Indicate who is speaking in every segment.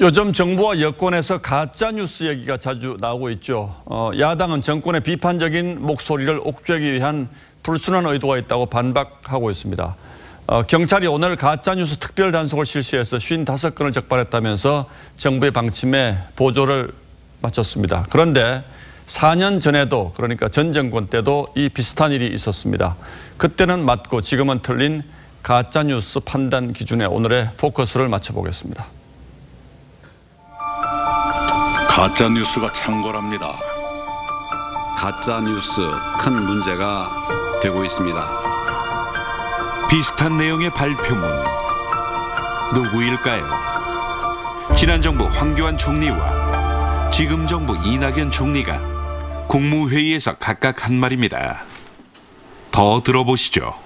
Speaker 1: 요즘 정부와 여권에서 가짜 뉴스 얘기가 자주 나오고 있죠. 어, 야당은 정권의 비판적인 목소리를 옥죄기 위한 불순한 의도가 있다고 반박하고 있습니다. 어, 경찰이 오늘 가짜 뉴스 특별 단속을 실시해서 55건을 적발했다면서 정부의 방침에 보조를 마쳤습니다. 그런데 4년 전에도 그러니까 전 정권 때도 이 비슷한 일이 있었습니다. 그때는 맞고 지금은 틀린 가짜 뉴스 판단 기준에 오늘의 포커스를 맞춰보겠습니다.
Speaker 2: 가짜 뉴스가 창궐합니다.
Speaker 3: 가짜 뉴스 큰 문제가 되고 있습니다.
Speaker 4: 비슷한 내용의 발표문 누구일까요? 지난 정부 황교안 총리와 지금 정부 이낙연 총리가 국무회의에서 각각 한 말입니다. 더 들어보시죠.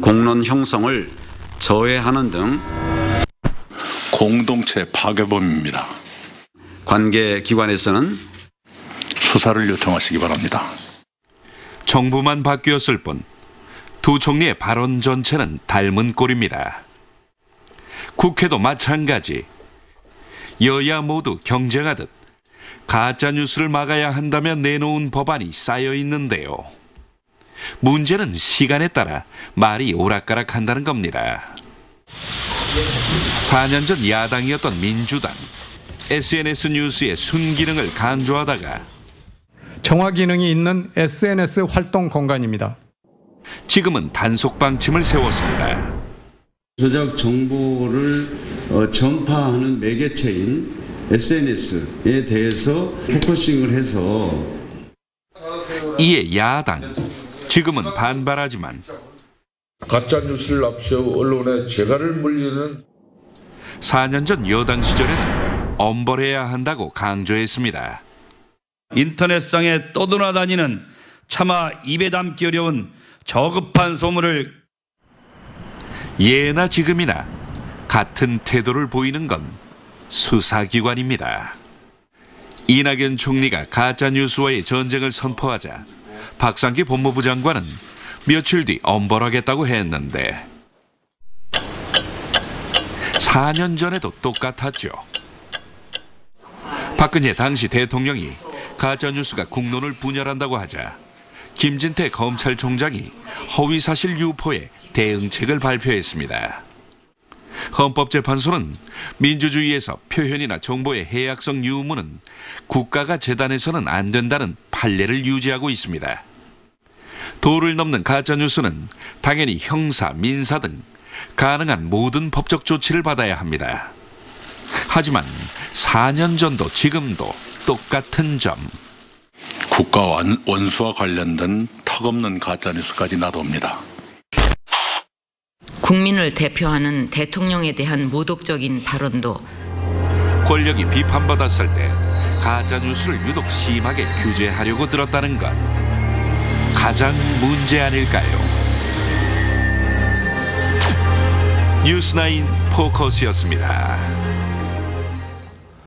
Speaker 3: 공론 형성을 저해하는 등
Speaker 2: 공동체 파괴범입니다.
Speaker 3: 관계 기관에서는
Speaker 2: 수사를 요청하시기 바랍니다.
Speaker 4: 정부만 바뀌었을 뿐 두 총리의 발언 전체는 닮은 꼴입니다. 국회도 마찬가지. 여야 모두 경쟁하듯 가짜 뉴스를 막아야 한다며 내놓은 법안이 쌓여 있는데요. 문제는 시간에 따라 말이 오락가락 한다는 겁니다. 4년 전 야당이었던 민주당. SNS 뉴스의 순기능을 강조하다가
Speaker 5: 정화 기능이 있는 SNS 활동 공간입니다.
Speaker 4: 지금은 단속 방침을 세웠습니다.
Speaker 6: 조작 정보를 어, 전파하는 매개체인 SNS에 대해서 focusing을 해서
Speaker 4: 이에 야당 지금은 반발하지만
Speaker 7: 가짜 뉴스를 앞세워 언론에 재갈을 물리는
Speaker 4: 4년 전 여당 시절에는 엄벌해야 한다고 강조했습니다.
Speaker 8: 인터넷상에 떠돌아다니는 차마 입에 담기 어려운 저급한 소문을
Speaker 4: 예나 지금이나 같은 태도를 보이는 건 수사기관입니다. 이낙연 총리가 가짜 뉴스와의 전쟁을 선포하자 박상기 법무부 장관은 며칠 뒤 엄벌하겠다고 했는데 4년 전에도 똑같았죠. 박근혜 당시 대통령이 가짜뉴스가 국론을 분열한다고 하자 김진태 검찰총장이 허위사실 유포에 대응책을 발표했습니다. 헌법재판소는 민주주의에서 표현이나 정보의 해악성 유무는 국가가 재단해서는 안 된다는 판례를 유지하고 있습니다. 도를 넘는 가짜뉴스는 당연히 형사, 민사 등 가능한 모든 법적 조치를 받아야 합니다. 하지만 4년 전도 지금도 똑같은 점.
Speaker 2: 국가 원, 원수와 관련된 턱없는 가짜뉴스까지 나놉니다.
Speaker 9: 국민을 대표하는 대통령에 대한 모독적인 발언도
Speaker 4: 권력이 비판받았을 때 가짜뉴스를 유독 심하게 규제하려고 들었다는 것. 가장 문제 아닐까요? 뉴스나인 포커스였습니다.